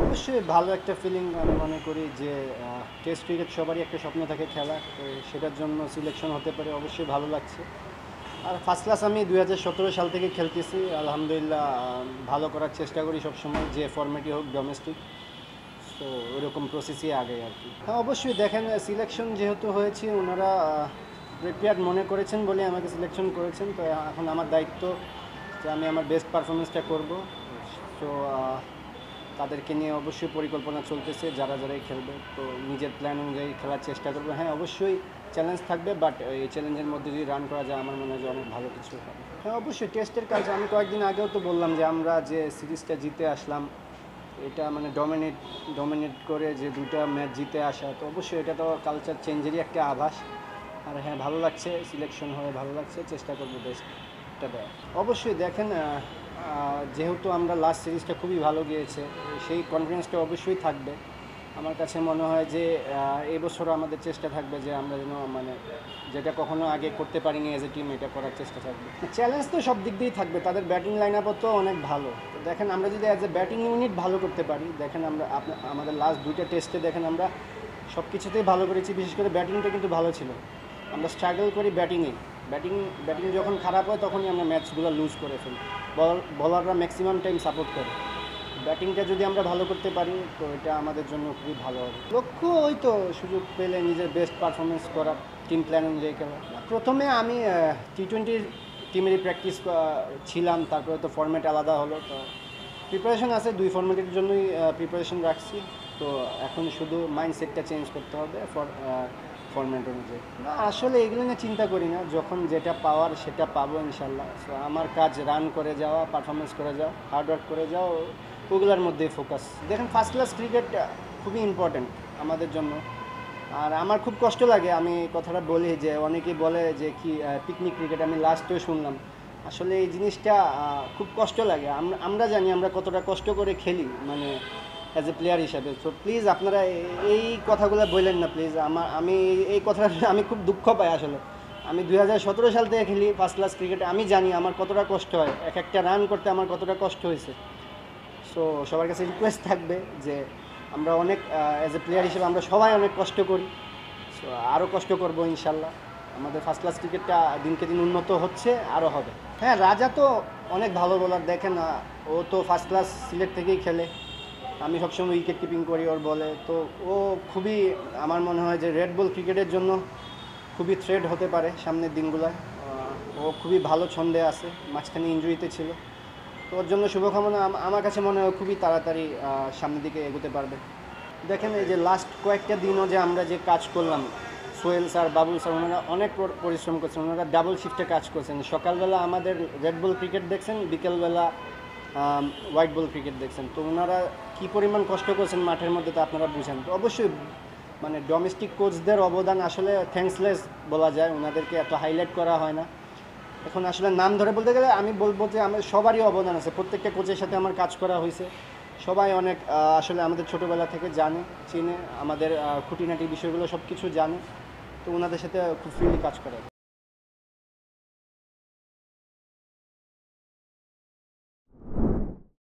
অবশ্যই ভালো একটা ফিলিং আমি মনে করি যে টেস্ট ক্রিকেট সবারই একটা স্বপ্ন থাকে খেলা তো সেটার জন্য সিলেকশন হতে পারে, অবশ্যই ভালো লাগছে। আর ফার্স্ট ক্লাস আমি দু হাজার সতেরো সাল থেকে খেলতেছি। আলহামদুলিল্লাহ ভালো করার চেষ্টা করি সবসময়, যে ফর্মেটই হোক ডোমেস্টিক তো ওইরকম প্রসেসই আগে আর কি। হ্যাঁ অবশ্যই দেখেন সিলেকশন যেহেতু হয়েছে, ওনারা প্রিপেয়ার মনে করেছেন বলে আমাকে সিলেকশন করেছেন। তো এখন আমার দায়িত্ব যে আমি আমার বেস্ট পারফরমেন্সটা করব। তো তাদেরকে নিয়ে অবশ্যই পরিকল্পনা চলতেছে, যারা যারাই খেলবে। তো নিজের প্ল্যান অনুযায়ী খেলার চেষ্টা করব। হ্যাঁ অবশ্যই চ্যালেঞ্জ থাকবে বাট এই চ্যালেঞ্জের মধ্যে যদি রান করা যায়, আমার মনে হয় যে অনেক ভালো কিছু হবে। হ্যাঁ অবশ্যই টেস্টের কাজ আমি কয়েকদিন আগেও তো বললাম যে আমরা যে সিরিজটা জিতে আসলাম, এটা মানে ডমিনেট ডমিনেট করে যে দুটা ম্যাচ জিতে আসা, তো অবশ্যই এটা তো কালচার চেঞ্জেরই একটা আভাস। আর হ্যাঁ ভালো লাগছে সিলেকশন হয়ে ভালো লাগছে, চেষ্টা করব বেস্টটা দেয় অবশ্যই দেখেন যেহেতু আমরা লাস্ট সিরিজটা খুবই ভালো গিয়েছে, সেই কনফিডেন্সটা অবশ্যই থাকবে। আমার কাছে মনে হয় যে এবছরও আমাদের চেষ্টা থাকবে যে আমরা যেন মানে যেটা কখনো আগে করতে পারিনি এজ এ টিম এটা করার চেষ্টা থাকবে। চ্যালেঞ্জ তো সব দিক দিয়েই থাকবে, তাদের ব্যাটিং লাইন আপও তো অনেক ভালো। দেখেন আমরা যদি অ্যাজ এ ব্যাটিং ইউনিট ভালো করতে পারি, দেখেন আমরা আমাদের লাস্ট দুইটা টেস্টে দেখেন আমরা সব কিছুতেই ভালো করেছি, বিশেষ করে ব্যাটিংটা কিন্তু ভালো ছিল। আমরা স্ট্রাগল করি ব্যাটিংয়েই ব্যাটিং ব্যাটিং যখন খারাপ হয় তখনই আমরা ম্যাচগুলো লুজ করে ফেলি। বল, বলাররা ম্যাক্সিমাম টাইম সাপোর্ট করে। ব্যাটিংটা যদি আমরা ভালো করতে পারি, তো এটা আমাদের জন্য খুবই ভালো হবে। লক্ষ্য ওই তো সুযোগ পেলে নিজের বেস্ট পারফরমেন্স করা টিম প্ল্যান অনুযায়ী খেলা। প্রথমে আমি টি টোয়েন্টির টিমেরই প্র্যাকটিস ছিলাম, তারপরে তো ফর্ম্যাট আলাদা হলো, তো প্রিপারেশন আছে, দুই ফর্ম্যাটের জন্যই প্রিপারেশন রাখছি। তো এখন শুধু মাইন্ডসেটটা চেঞ্জ করতে হবে ফর ফর্ম্যাট অনুযায়ী। না, আসলে এগুলো নিয়ে চিন্তা করি না। যখন যেটা পাওয়ার সেটা পাবো ইনশাল্লাহ। সো আমার কাজ রান করে যাওয়া পারফরমেন্স করে যাওয়া হার্ডওয়ার্ক করে যাওয়া, ওগুলোর মধ্যেই ফোকাস দেখেন ফার্স্ট ক্লাস ক্রিকেট খুবই ইম্পর্ট্যান্ট আমাদের জন্য। আর আমার খুব কষ্ট লাগে, আমি কথাটা বলি যে, অনেকেই বলে যে, কি পিকনিক ক্রিকেট আমি লাস্টেও শুনলাম। আসলে এই জিনিসটা খুব কষ্ট লাগে। আমরা জানি আমরা কতটা কষ্ট করে খেলি। মানে অ্যাজ এ প্লেয়ার হিসাবে। সো প্লিজ আপনারা এই কথাগুলো বললেন না প্লিজ আমার, আমি এই- কথাটা, আমি খুব দুঃখ পাই আসলে। আমি দু হাজার সতেরো সাল থেকে খেলি ফার্স্ট ক্লাস ক্রিকেটে আমি জানি আমার কতটা কষ্ট হয়। এক একটা রান করতে আমার কতটা কষ্ট হয়েছে। সো সবার কাছে রিকোয়েস্ট থাকবে যে আমরা অনেক অ্যাজ এ প্লেয়ার হিসেবে আমরা সবাই অনেক কষ্ট করি। সো আরও কষ্ট করব ইনশাল্লাহ। আমাদের ফার্স্ট ক্লাস ক্রিকেটটা দিনকে দিন উন্নত হচ্ছে আরও হবে। হ্যাঁ রাজা তো অনেক ভালো বোলার দেখেন ও তো ফার্স্ট ক্লাস সিলেট থেকেই খেলে। আমি সবসময় উইকেট কিপিং করি, ওর বলে। তো ও খুবই, আমার মনে হয় যে রেড বল ক্রিকেটের জন্য খুবই থ্রেড হতে পারে সামনের দিনগুলোয়। ও খুবই ভালো ছন্দে আছে, মাঝখানে ইঞ্জুরিতে ছিল। তো ওর জন্য শুভকামনা আমার কাছে মনে হয় খুবই তাড়াতাড়ি সামনের দিকে এগোতে পারবে। দেখেন এই যে লাস্ট কয়েকটা দিনও যে আমরা যে কাজ করলাম, সোহেল স্যার, বাবুল স্যার, ওনারা অনেক পর- পরিশ্রম করছেন, ওনারা ডাবল শিফটে কাজ করছেন। সকালবেলা আমাদের রেড বল ক্রিকেট দেখছেন, বিকেলবেলা হোয়াইট বল ক্রিকেট দেখছেন। তো ওনারা কী পরিমাণ কষ্ট করছেন মাঠের মধ্যে তো আপনারা বুঝেন। তো অবশ্যই মানে ডোমেস্টিক কোচদের অবদান আসলে থ্যাঙ্কসলেস বলা যায়। ওনাদেরকে এত হাইলাইট করা হয় না। এখন আসলে নাম ধরে বলতে গেলে আমি বলব যে আমার সবারই অবদান আছে। প্রত্যেকটা কোচের সাথে আমার কাজ করা হয়েছে। সবাই অনেক আসলে আমাদের ছোটোবেলা থেকে জানে, চিনে, আমাদের খুঁটিনাটি বিষয়গুলো সব কিছু জানে। তো ওনাদের সাথে খুব ফ্রিলি কাজ করা